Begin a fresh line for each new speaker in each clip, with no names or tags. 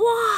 哇，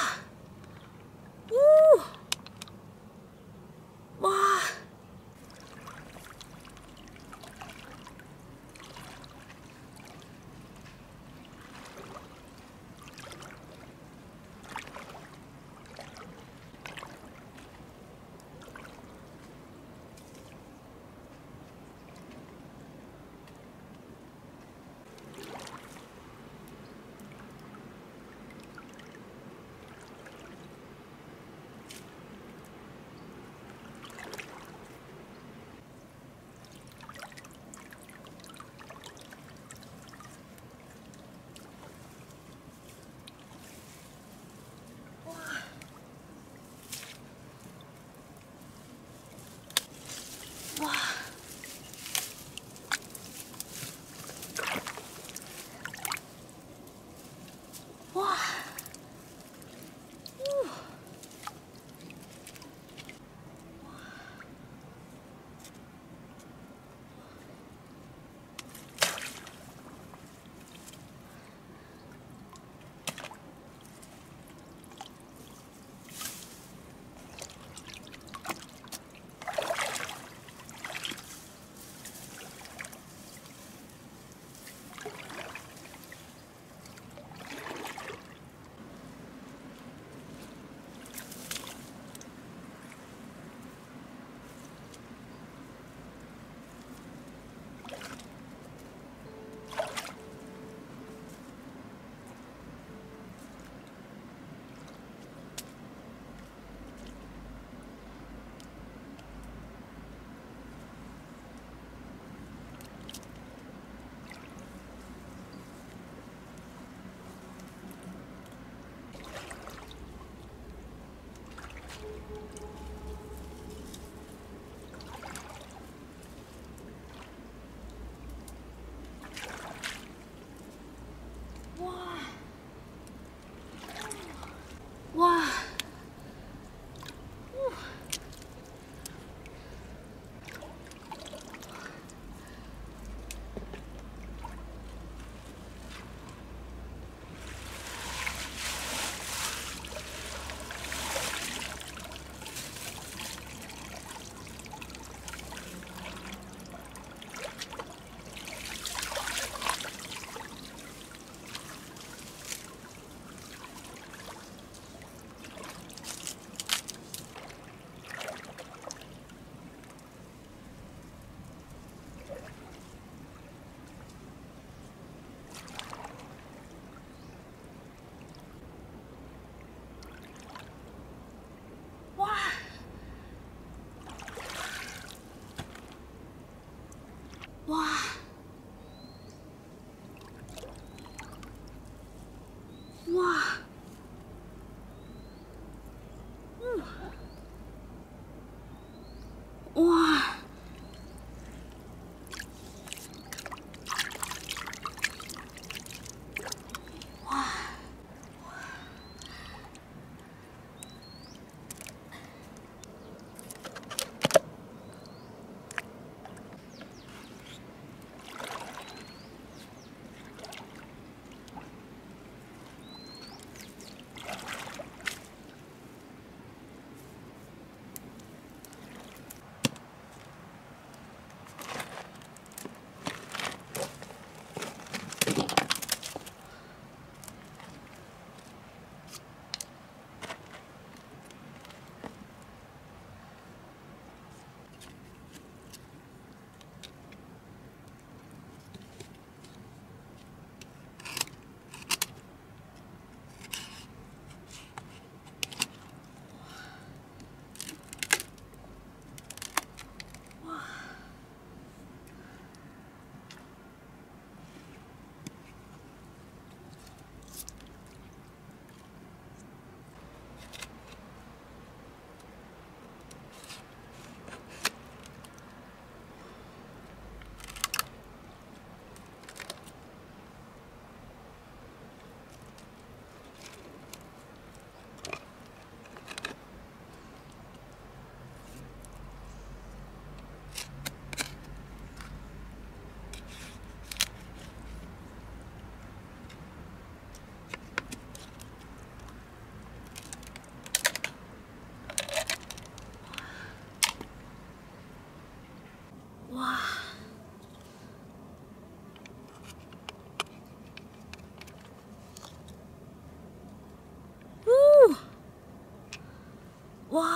哇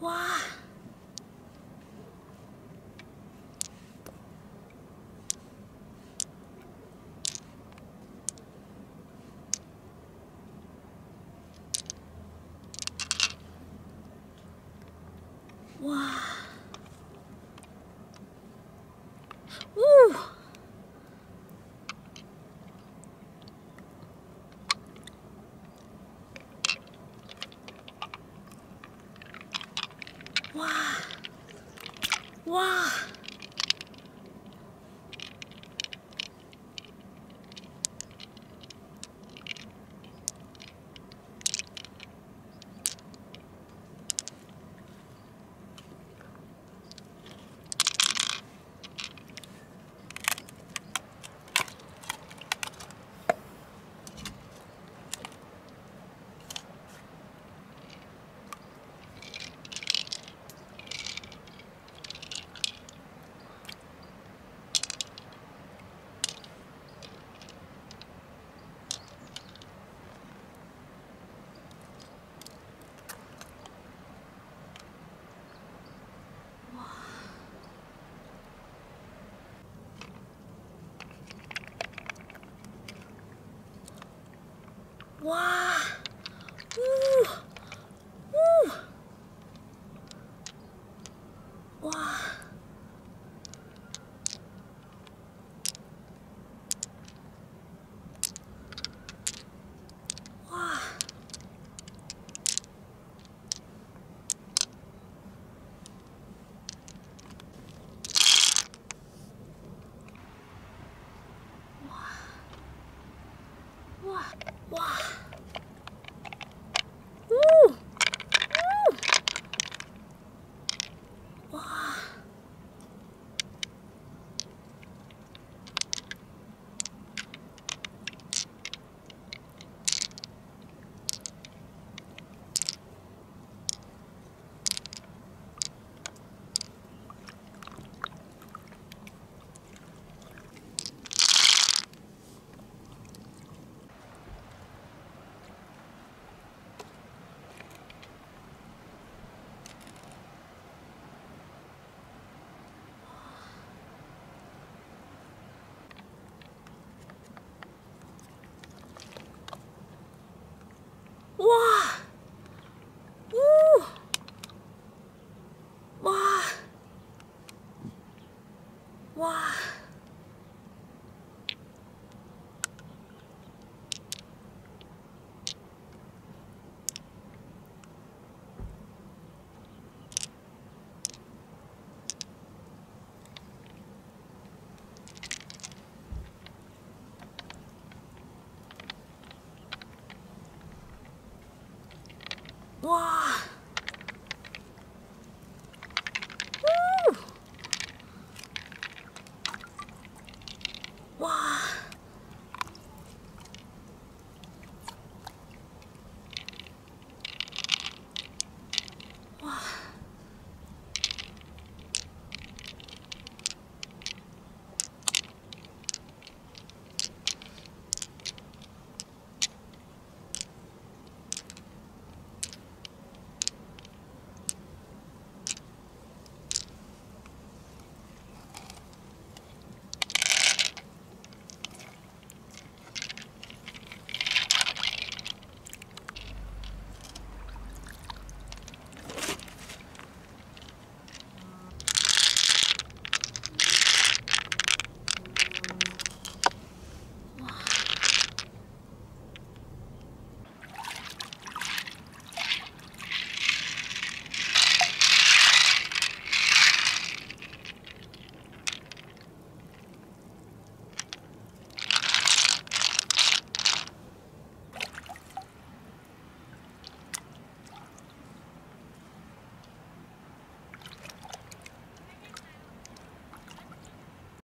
哇。哇。哇